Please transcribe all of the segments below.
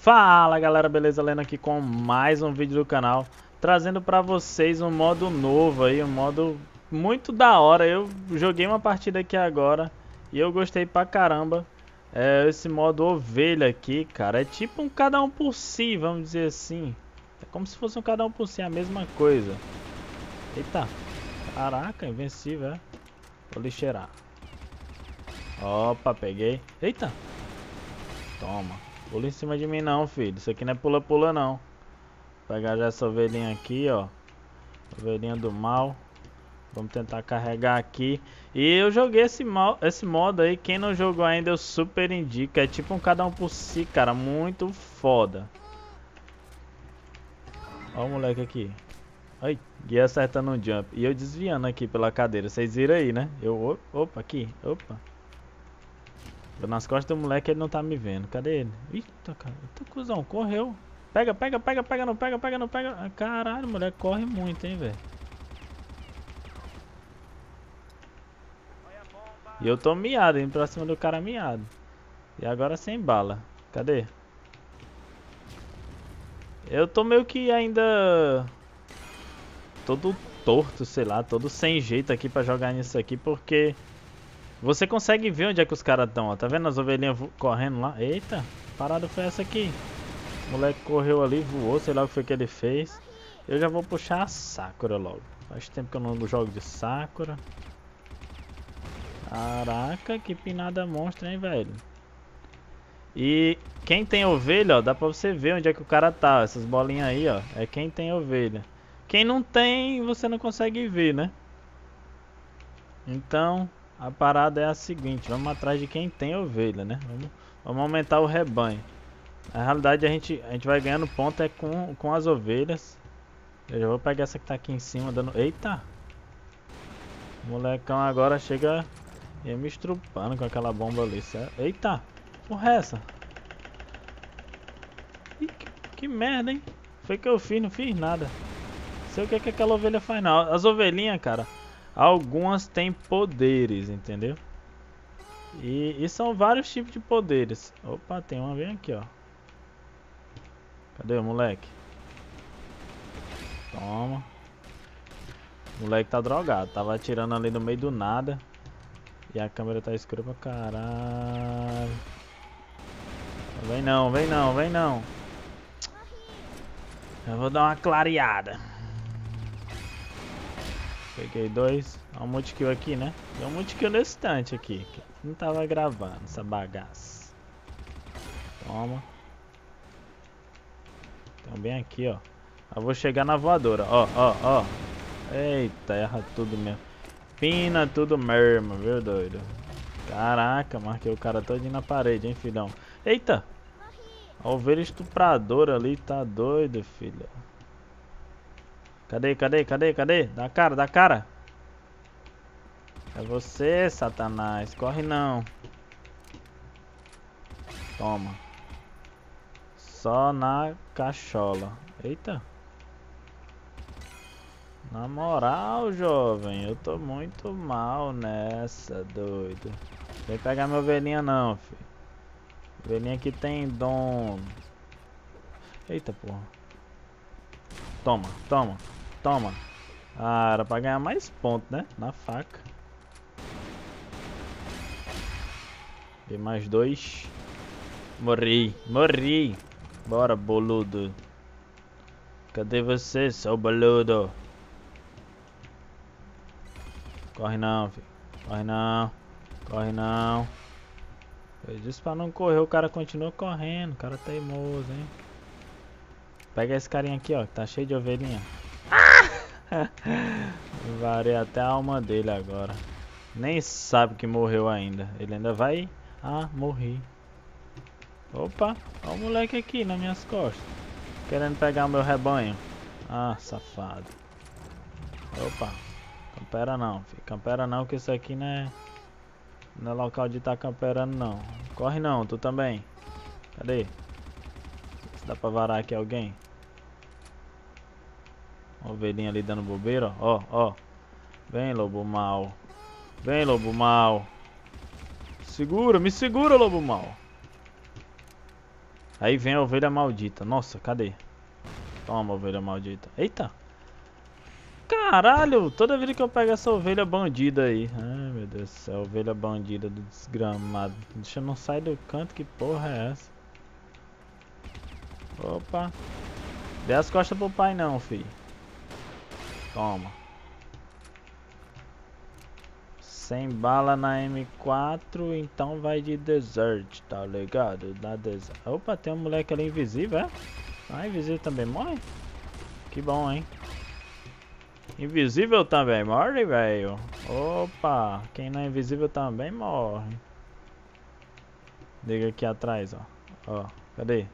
Fala galera, beleza? Lendo aqui com mais um vídeo do canal Trazendo pra vocês um modo novo aí, um modo muito da hora. Eu joguei uma partida aqui agora e eu gostei pra caramba. É Esse modo ovelha aqui, cara, é tipo um cada um por si, vamos dizer assim. É como se fosse um cada um por si, a mesma coisa. Eita, caraca, invencível, é? Vou lixeirar Opa, peguei Eita Toma Pula em cima de mim não, filho. Isso aqui não é pula-pula não. Vou pegar já essa ovelhinha aqui, ó. Ovelhinha do mal. Vamos tentar carregar aqui. E eu joguei esse, mal, esse modo aí. Quem não jogou ainda, eu super indico. É tipo um cada um por si, cara. Muito foda. Ó o moleque aqui. Ai, guia acertando um jump. E eu desviando aqui pela cadeira. Vocês viram aí, né? Eu, opa, aqui. Opa. Nas costas do moleque ele não tá me vendo. Cadê ele? Eita, cara. Eita, cuzão. Correu. Pega, pega, pega, pega, não pega, pega, não pega. Ah, caralho, moleque corre muito, hein, velho. E eu tô miado, indo pra cima do cara miado. E agora sem bala. Cadê? Eu tô meio que ainda... Todo torto, sei lá, todo sem jeito aqui pra jogar nisso aqui, porque... Você consegue ver onde é que os caras estão. Tá vendo as ovelhinhas correndo lá? Eita, parada foi essa aqui. O moleque correu ali, voou, sei lá o que foi que ele fez. Eu já vou puxar a Sakura logo. Faz tempo que eu não jogo de Sakura. Caraca, que pinada monstra, hein, velho. E quem tem ovelha, ó, dá pra você ver onde é que o cara tá. Essas bolinhas aí, ó, é quem tem ovelha. Quem não tem, você não consegue ver, né? Então, a parada é a seguinte, vamos atrás de quem tem ovelha, né? Vamos, vamos aumentar o rebanho. Na realidade a gente, a gente vai ganhando ponto é com, com as ovelhas. Eu já vou pegar essa que tá aqui em cima dando... Eita! O molecão agora chega e me estrupando com aquela bomba ali. Eita! Porra é essa? Ih, que, que merda, hein? Foi que eu fiz, não fiz nada. Sei o que, é que aquela ovelha faz não. As ovelhinhas, cara... Algumas têm poderes, entendeu? E, e, são vários tipos de poderes. Opa, tem uma bem aqui, ó. Cadê o moleque? Toma. O moleque tá drogado. Tava atirando ali no meio do nada. E a câmera tá escura pra caralho. Vem não, vem não, vem não. Eu vou dar uma clareada. Peguei dois. Olha um multikill aqui, né? Deu um multikill nesse instante aqui. Não tava gravando essa bagaça. Toma. Então bem aqui, ó. Eu vou chegar na voadora. Ó, ó, ó. Eita, erra tudo mesmo. Pina tudo mesmo, viu, doido? Caraca, marquei o cara todo na parede, hein, filhão. Eita! A ovelha estupradora ali, tá doido, filha. Cadê, cadê, cadê, cadê? Dá cara, dá cara. É você, satanás. Corre não. Toma. Só na cachola. Eita. Na moral, jovem, eu tô muito mal nessa, doido. Vem pegar minha ovelhinha não, filho. Ovelhinha que tem dono. Eita, porra. Toma, toma. Toma. Ah, era pra ganhar mais pontos, né? Na faca. Tem mais dois. Morri. Morri. Bora, boludo. Cadê você, seu boludo? Corre não, filho. Corre não. Corre não. Eu disse pra não correr, o cara continua correndo. O cara é teimoso, hein? Pega esse carinha aqui, ó. Que tá cheio de ovelhinha. Varei até a alma dele agora. Nem sabe que morreu ainda. Ele ainda vai... Ah, morri. Opa, olha o moleque aqui nas minhas costas. Querendo pegar o meu rebanho. Ah, safado. Opa. Campera não, filho. Campera não, que isso aqui não é... Não é local de estar tá camperando não. Corre não, tu também. Cadê? Dá pra varar aqui alguém. Ovelhinha ali dando bobeira, ó, ó. Vem, lobo mal. Vem, lobo mal. Segura, me segura, lobo mal. Aí vem a ovelha maldita. Nossa, cadê? Toma, ovelha maldita. Eita. Caralho, toda vez que eu pego essa ovelha bandida aí. Ai, meu Deus do céu, ovelha bandida do desgramado. Deixa eu não sair do canto, que porra é essa? Opa. Dê as costas pro pai não, filho. Toma. Sem bala na M4, então vai de desert, tá ligado? Da desert. Opa, tem um moleque ali invisível, é? Ah, invisível também morre? Que bom, hein? Invisível também morre, velho. Opa, quem não é invisível também morre. Liga aqui atrás, ó. Ó, cadê?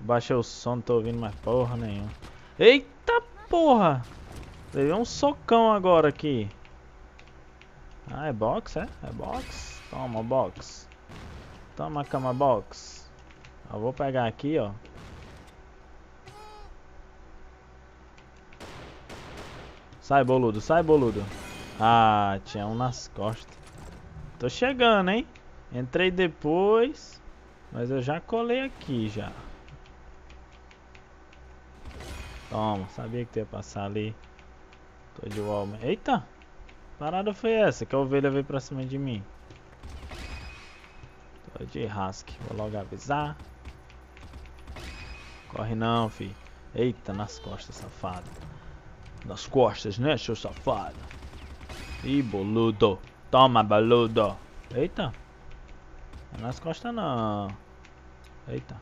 Baixei o som, não tô ouvindo mais porra nenhuma. Eita porra! Levei um socão agora aqui. Ah, é box, é? É box? Toma, box. Toma, cama box. Eu vou pegar aqui, ó. Sai, boludo, sai, boludo. Ah, tinha um nas costas. Tô chegando, hein? Entrei depois, mas eu já colei aqui já. Toma, sabia que tu ia passar ali. Tô de. Eita! Parada foi essa, que a ovelha veio pra cima de mim. Tô de rasque, vou logo avisar. Corre não, fi. Eita, nas costas, safado. Nas costas, né, seu safado? Ih, boludo. Toma, boludo. Eita. Não é nas costas, não. Eita.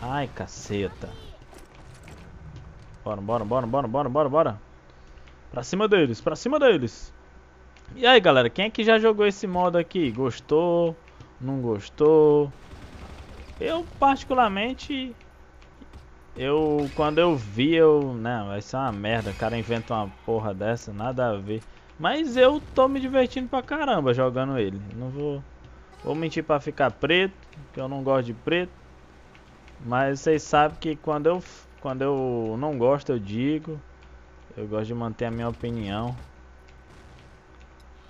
Ai, caceta. Bora, bora, bora, bora, bora, bora, bora. Pra cima deles, pra cima deles. E aí, galera, quem é que já jogou esse modo aqui? Gostou? Não gostou? Eu, particularmente, eu, quando eu vi, eu, né, vai ser uma merda, o cara inventa uma porra dessa, nada a ver. Mas eu tô me divertindo pra caramba jogando ele. Não vou, vou mentir pra ficar preto, que eu não gosto de preto. Mas vocês sabem que quando eu, quando eu não gosto, eu digo. Eu gosto de manter a minha opinião.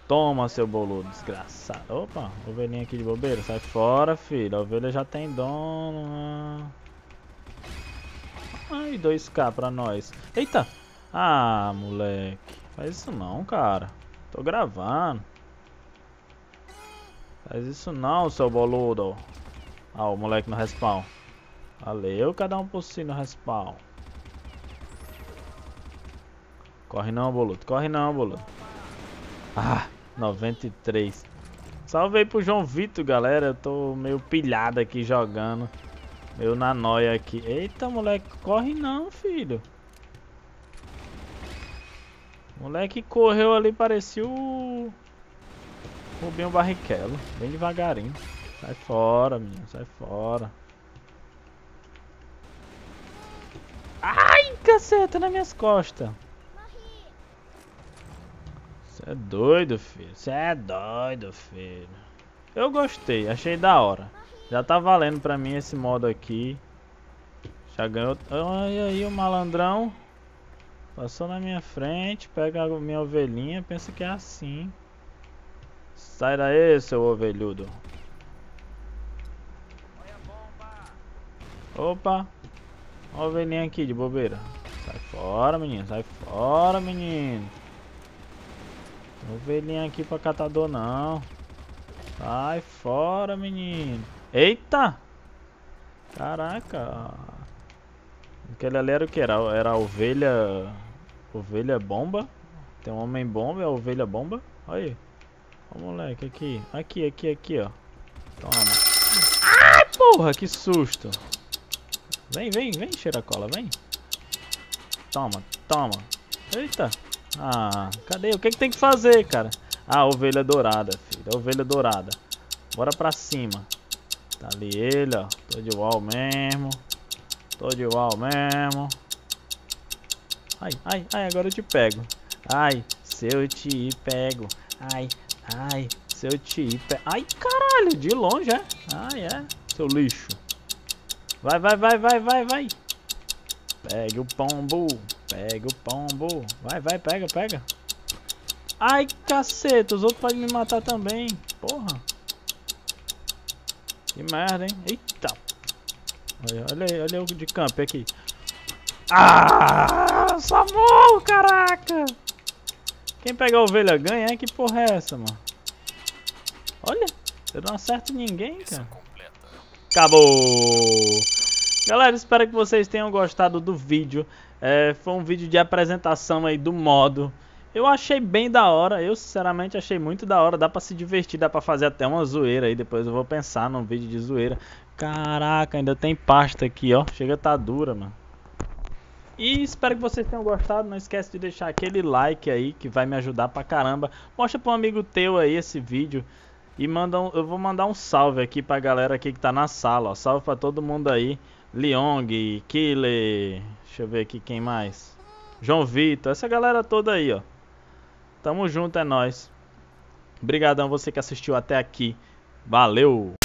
Toma, seu boludo, desgraçado. Opa, ovelhinha aqui de bobeira. Sai fora, filho. A ovelha já tem dono. Ai, 2k pra nós. Eita! Ah, moleque. Faz isso não, cara. Tô gravando. Faz isso não, seu boludo. Ah, o moleque no respawn. Valeu, cada um por si no respawn. Corre não, boludo. Corre não, boludo. Ah, 93. Salve aí pro João Vitor, galera. Eu tô meio pilhado aqui jogando. Eu na noia aqui. Eita, moleque, corre não, filho. Moleque correu ali, parecia o... Rubinho Barrichello. Bem devagarinho. Sai fora, menino, sai fora. Ai, caceta, nas minhas costas. Você é doido, filho. Você é doido, filho. Eu gostei, achei da hora. Já tá valendo pra mim esse modo aqui. Já ganhou... Olha aí o malandrão. Passou na minha frente, pega a minha ovelhinha, pensa que é assim. Sai daí, seu ovelhudo. Opa. Ovelhinha aqui de bobeira. Sai fora, menino. Sai fora, menino. Ovelhinha aqui pra catador, não. Sai fora, menino. Eita! Caraca! Aquele ali era o que? Era, era a ovelha. Ovelha bomba? Tem um homem bomba, é a ovelha bomba? Olha aí. Ó, moleque, aqui. Aqui, aqui, aqui, ó. Toma. Ai, porra, que susto! Vem, vem, vem, cheiracola, vem. Toma, toma. Eita! Ah, cadê? O que, que tem que fazer, cara? Ah, ovelha dourada, filho. Ovelha dourada. Bora pra cima. Tá ali ele, ó. Tô de wall mesmo. Tô de wall mesmo. Ai, ai, ai, agora eu te pego. Ai, se eu te pego. Ai, ai, se eu te pego. Ai, caralho, de longe, é? Ai, é. Seu lixo. Vai, vai, vai, vai, vai, vai. Pega o pombo. Pega o pombo. Vai, vai, pega, pega. Ai, caceta, os outros podem me matar também. Porra. Que merda, hein? Eita. Olha, olha olha o de campo aqui. Ah, Samu, caraca. Quem pegar a ovelha ganha? Que porra é essa, mano? Olha, eu não acerto ninguém, cara. Acabou. Galera, espero que vocês tenham gostado do vídeo. É, foi um vídeo de apresentação aí do modo. Eu achei bem da hora, eu sinceramente achei muito da hora, dá pra se divertir, dá pra fazer até uma zoeira aí, depois eu vou pensar num vídeo de zoeira. Caraca, ainda tem pasta aqui, ó, chega tá dura, mano. E espero que vocês tenham gostado, não esquece de deixar aquele like aí, que vai me ajudar pra caramba. Mostra pra um amigo teu aí esse vídeo. E manda um, eu vou mandar um salve aqui pra galera aqui que tá na sala, ó. Salve pra todo mundo aí. Leong, Killer, deixa eu ver aqui quem mais. João Vitor, essa galera toda aí, ó. Tamo junto, é nóis. Obrigadão você que assistiu até aqui. Valeu!